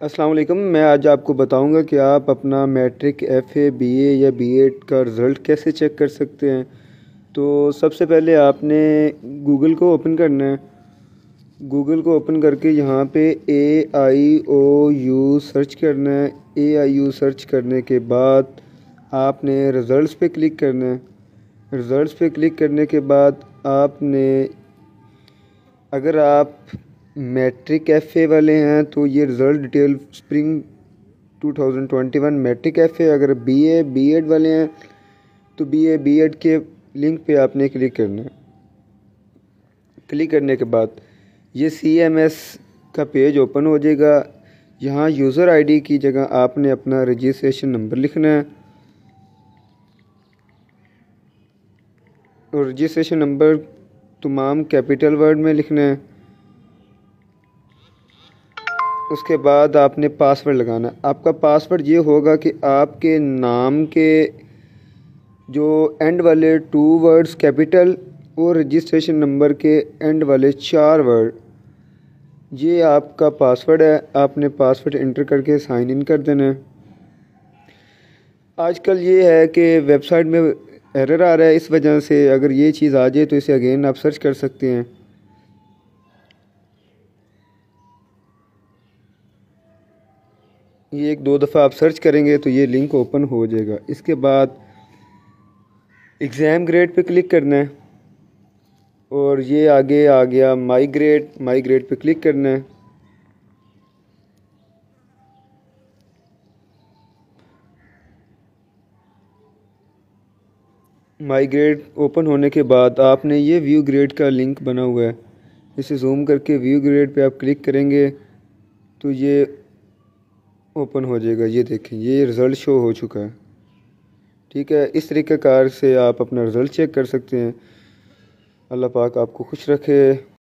अस्सलाम वालेकुम, मैं आज आपको बताऊँगा कि आप अपना मैट्रिक एफ़ए, बीए या बीएड का रिज़ल्ट कैसे चेक कर सकते हैं। तो सबसे पहले आपने गूगल को ओपन करना है। गूगल को ओपन करके यहाँ पे ए आई ओ यू सर्च करना है। ए आई यू सर्च करने के बाद आपने रिज़ल्ट्स पे क्लिक करना है। रिज़ल्ट्स पे क्लिक करने के बाद आपने, अगर आप मैट्रिक एफ़ए वाले हैं तो ये result detail spring 2021 matric FA अगर बीए बीएड वाले हैं तो बीए बीएड के लिंक पे आपने क्लिक करना है। क्लिक करने के बाद ये सी एम एस का पेज ओपन हो जाएगा। यहाँ यूज़र आईडी की जगह आपने अपना रजिस्ट्रेशन नंबर लिखना है। और रजिस्ट्रेशन नंबर तमाम कैपिटल वर्ड में लिखना है। उसके बाद आपने पासवर्ड लगाना। आपका पासवर्ड ये होगा कि आपके नाम के जो एंड वाले टू वर्ड्स कैपिटल और रजिस्ट्रेशन नंबर के एंड वाले चार वर्ड ये आपका पासवर्ड है। आपने पासवर्ड इंटर करके साइन इन कर देना है। आजकल ये है कि वेबसाइट में एरर आ रहा है। इस वजह से अगर ये चीज़ आ जाए तो इसे अगेन आप सर्च कर सकते हैं। ये एक दो दफ़ा आप सर्च करेंगे तो ये लिंक ओपन हो जाएगा। इसके बाद एग्ज़ाम ग्रेड पे क्लिक करना है। और ये आगे आ गया माई ग्रेड माई ग्रेड पे क्लिक करना है। माई ग्रेड ओपन होने के बाद आपने ये व्यू ग्रेड का लिंक बना हुआ है। इसे जूम करके व्यू ग्रेड पे आप क्लिक करेंगे तो ये ओपन हो जाएगा, ये देखें, ये रिज़ल्ट शो हो चुका है। ठीक है, इस तरीक़ेकार से आप अपना रिज़ल्ट चेक कर सकते हैं। अल्लाह पाक आपको खुश रखे।